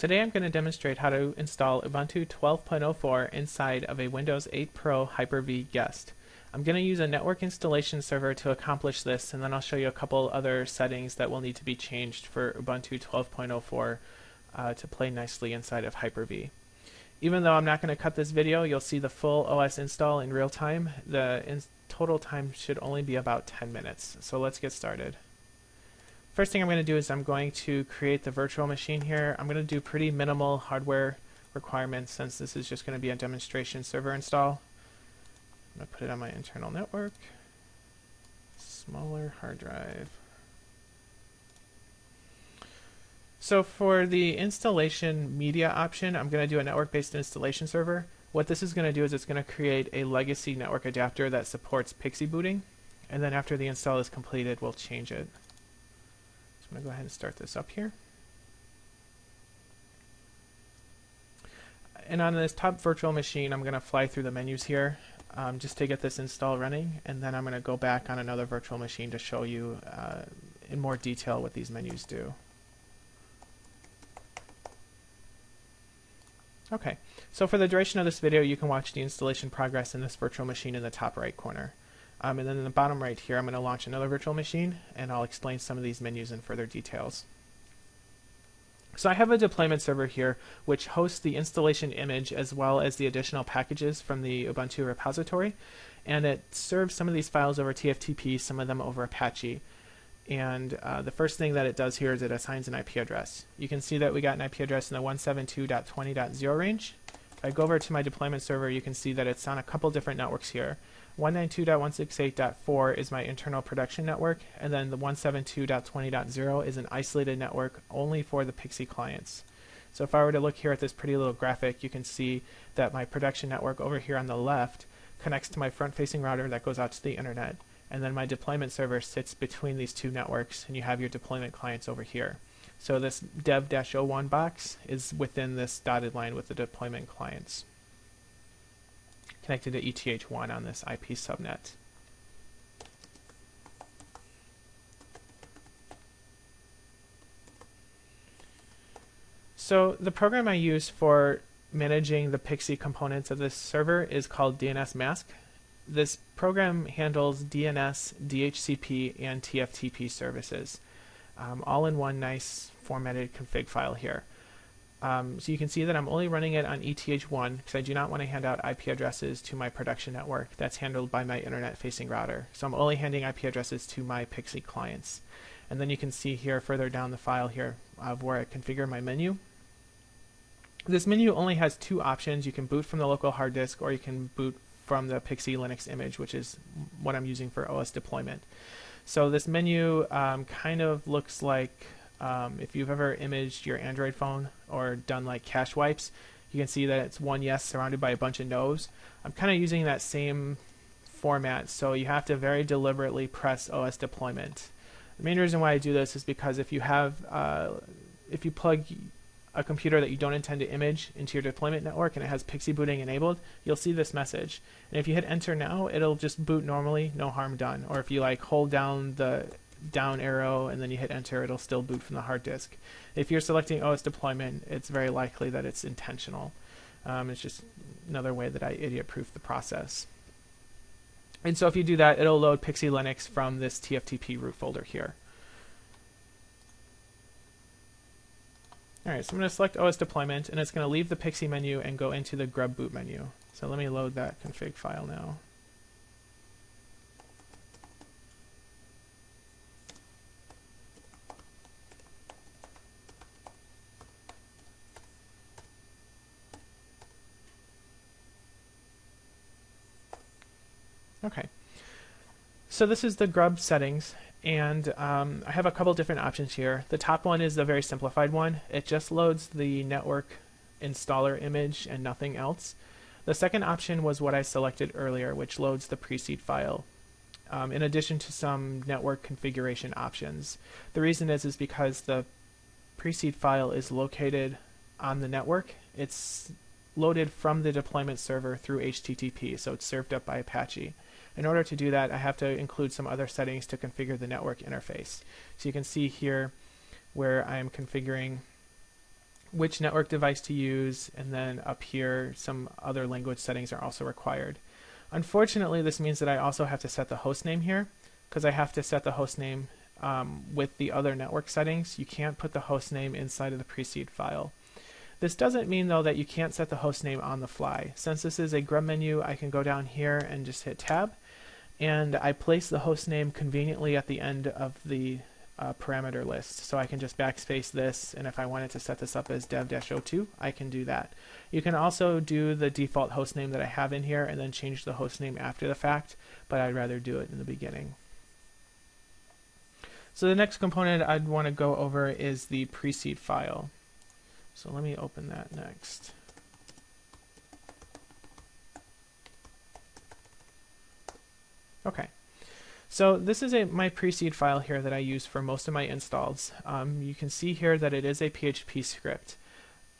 Today I'm going to demonstrate how to install Ubuntu 12.04 inside of a Windows 8 Pro Hyper-V guest. I'm going to use a network installation server to accomplish this and then I'll show you a couple other settings that will need to be changed for Ubuntu 12.04 uh, to play nicely inside of Hyper-V. Even though I'm not going to cut this video, you'll see the full OS install in real time. The in total time should only be about 10 minutes. So let's get started. First thing I'm going to do is I'm going to create the virtual machine here. I'm going to do pretty minimal hardware requirements since this is just going to be a demonstration server install. I'm going to put it on my internal network. Smaller hard drive. So for the installation media option, I'm going to do a network-based installation server. What this is going to do is it's going to create a legacy network adapter that supports PXE booting. And then after the install is completed, we'll change it. I'm going to go ahead and start this up here. And on this top virtual machine, I'm going to fly through the menus here um, just to get this install running. And then I'm going to go back on another virtual machine to show you uh, in more detail what these menus do. Okay, so for the duration of this video, you can watch the installation progress in this virtual machine in the top right corner. Um, and then in the bottom right here, I'm going to launch another virtual machine, and I'll explain some of these menus in further details. So I have a deployment server here, which hosts the installation image as well as the additional packages from the Ubuntu repository, and it serves some of these files over TFTP, some of them over Apache. And uh, the first thing that it does here is it assigns an IP address. You can see that we got an IP address in the 172.20.0 range. If I go over to my deployment server, you can see that it's on a couple different networks here. 192.168.4 is my internal production network, and then the 172.20.0 is an isolated network only for the PXE clients. So if I were to look here at this pretty little graphic, you can see that my production network over here on the left connects to my front-facing router that goes out to the internet, and then my deployment server sits between these two networks, and you have your deployment clients over here. So this dev-01 box is within this dotted line with the deployment clients connected to ETH1 on this IP subnet. So the program I use for managing the PXE components of this server is called dnsmasq. This program handles DNS, DHCP, and TFTP services, um, all in one nice formatted config file here. Um, so you can see that I'm only running it on ETH1 because I do not want to hand out IP addresses to my production network. That's handled by my internet-facing router. So I'm only handing IP addresses to my PXE clients. And then you can see here further down the file here of where I configure my menu. This menu only has two options. You can boot from the local hard disk or you can boot from the PXE Linux image, which is what I'm using for OS deployment. So this menu um, kind of looks like um, if you've ever imaged your Android phone or done like cache wipes, you can see that it's one yes surrounded by a bunch of no's. I'm kind of using that same format, so you have to very deliberately press OS deployment. The main reason why I do this is because if you have, uh, if you plug a computer that you don't intend to image into your deployment network and it has PXE booting enabled, you'll see this message. And if you hit enter now, it'll just boot normally, no harm done. Or if you like hold down the down arrow and then you hit enter, it'll still boot from the hard disk. If you're selecting OS deployment, it's very likely that it's intentional. Um, it's just another way that I idiot-proof the process. And so if you do that, it'll load PXE Linux from this TFTP root folder here. Alright, so I'm going to select OS deployment, and it's going to leave the PXE menu and go into the grub boot menu. So let me load that config file now. Okay. So this is the grub settings, and um, I have a couple different options here. The top one is the very simplified one. It just loads the network installer image and nothing else. The second option was what I selected earlier, which loads the preseed file. Um, in addition to some network configuration options. The reason is is because the preseed file is located on the network. It's loaded from the deployment server through HTTP, so it's served up by Apache. In order to do that, I have to include some other settings to configure the network interface. So you can see here where I am configuring which network device to use, and then up here, some other language settings are also required. Unfortunately, this means that I also have to set the host name here, because I have to set the host name um, with the other network settings. You can't put the host name inside of the preseed file. This doesn't mean though that you can't set the host name on the fly. Since this is a grub menu, I can go down here and just hit tab, and I place the host name conveniently at the end of the uh, parameter list. So I can just backspace this, and if I wanted to set this up as dev-02, I can do that. You can also do the default host name that I have in here and then change the host name after the fact, but I'd rather do it in the beginning. So the next component I'd want to go over is the preseed file. So let me open that next. Okay. So this is a my preseed file here that I use for most of my installs. Um, you can see here that it is a PHP script.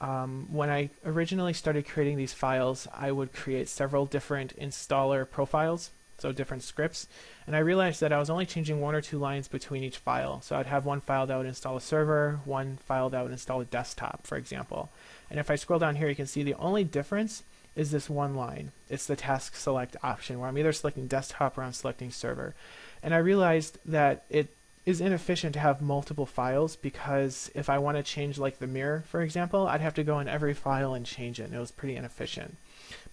Um, when I originally started creating these files, I would create several different installer profiles, so different scripts, and I realized that I was only changing one or two lines between each file. So I'd have one file that would install a server, one file that would install a desktop, for example. And if I scroll down here, you can see the only difference is this one line. It's the task select option where I'm either selecting desktop or I'm selecting server. And I realized that it is inefficient to have multiple files because if I want to change like the mirror, for example, I'd have to go in every file and change it, and it was pretty inefficient.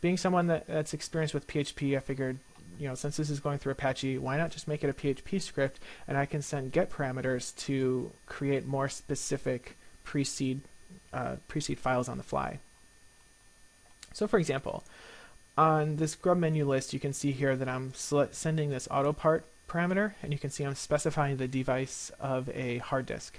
Being someone that, that's experienced with PHP, I figured, you know, since this is going through Apache, why not just make it a PHP script and I can send get parameters to create more specific preseed uh, preseed files on the fly. So for example, on this grub menu list, you can see here that I'm sending this auto part parameter, and you can see I'm specifying the device of a hard disk.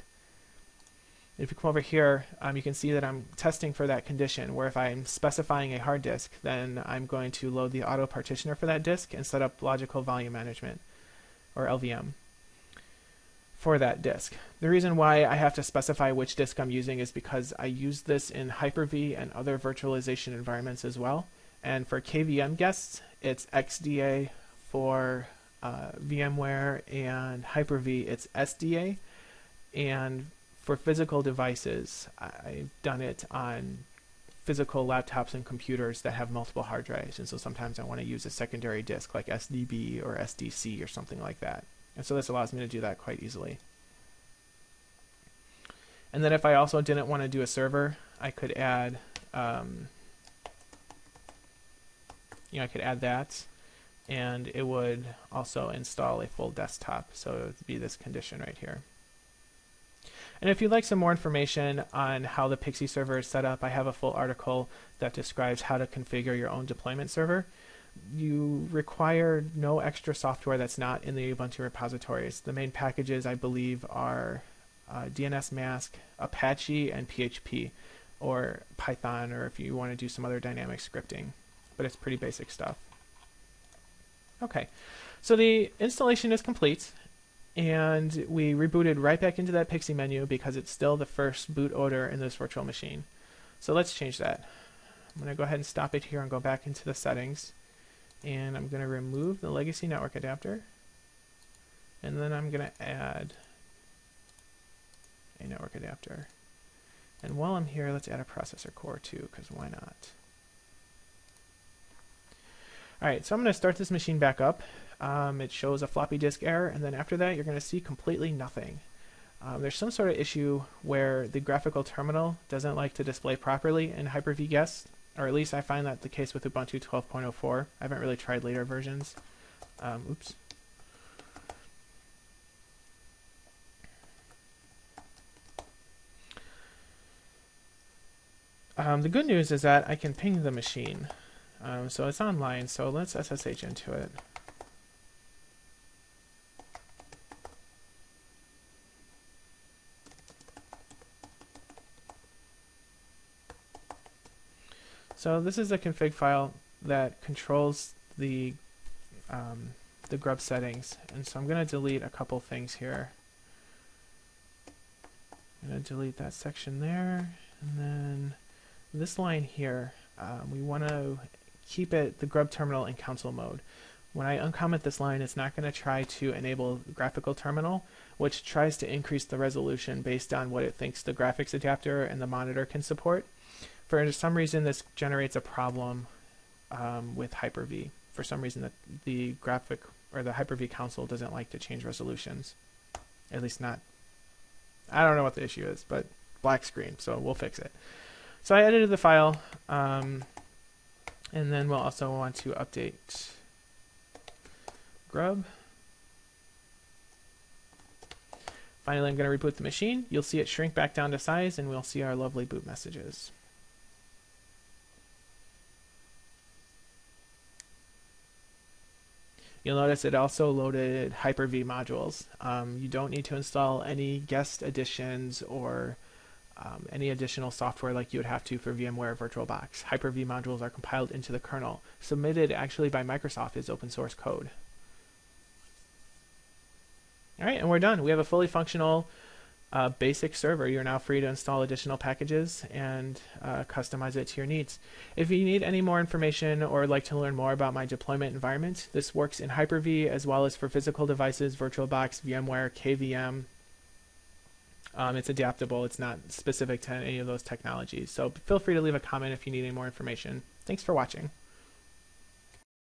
If you come over here, um, you can see that I'm testing for that condition, where if I'm specifying a hard disk, then I'm going to load the auto partitioner for that disk and set up logical volume management, or LVM, for that disk. The reason why I have to specify which disk I'm using is because I use this in Hyper-V and other virtualization environments as well. And for KVM guests, it's XDA for uh, VMware and Hyper-V, it's SDA. And for physical devices, I've done it on physical laptops and computers that have multiple hard drives. And so sometimes I want to use a secondary disk like SDB or SDC or something like that. And so this allows me to do that quite easily. And then if I also didn't want to do a server, I could add, um, you know, I could add that, and it would also install a full desktop. So it would be this condition right here. And if you'd like some more information on how the PXE server is set up, I have a full article that describes how to configure your own deployment server you require no extra software that's not in the Ubuntu repositories. The main packages, I believe, are uh, dnsmasq, Apache, and PHP, or Python, or if you want to do some other dynamic scripting. But it's pretty basic stuff. Okay, so the installation is complete, and we rebooted right back into that PXE menu because it's still the first boot order in this virtual machine. So let's change that. I'm going to go ahead and stop it here and go back into the settings and I'm going to remove the legacy network adapter. And then I'm going to add a network adapter. And while I'm here let's add a processor core too because why not? Alright so I'm going to start this machine back up. Um, it shows a floppy disk error and then after that you're going to see completely nothing. Um, there's some sort of issue where the graphical terminal doesn't like to display properly in Hyper-V Guest or at least I find that the case with Ubuntu 12.04. I haven't really tried later versions. Um, oops. Um, the good news is that I can ping the machine. Um, so it's online, so let's SSH into it. So this is a config file that controls the um, the grub settings, and so I'm going to delete a couple things here. I'm going to delete that section there, and then this line here, um, we want to keep it the grub terminal in console mode. When I uncomment this line, it's not going to try to enable graphical terminal, which tries to increase the resolution based on what it thinks the graphics adapter and the monitor can support. For some reason, this generates a problem um, with Hyper-V. For some reason, that the graphic or the Hyper-V console doesn't like to change resolutions. At least not. I don't know what the issue is, but black screen, so we'll fix it. So I edited the file, um, and then we'll also want to update grub. Finally, I'm going to reboot the machine. You'll see it shrink back down to size, and we'll see our lovely boot messages. You'll notice it also loaded Hyper-V modules. Um, you don't need to install any guest additions or um, any additional software like you would have to for VMware VirtualBox. Hyper-V modules are compiled into the kernel. Submitted actually by Microsoft is open source code. All right, and we're done. We have a fully functional uh, basic server. You're now free to install additional packages and uh, customize it to your needs. If you need any more information or like to learn more about my deployment environment, this works in Hyper-V as well as for physical devices, VirtualBox, VMware, KVM. Um, it's adaptable. It's not specific to any of those technologies. So feel free to leave a comment if you need any more information. Thanks for watching.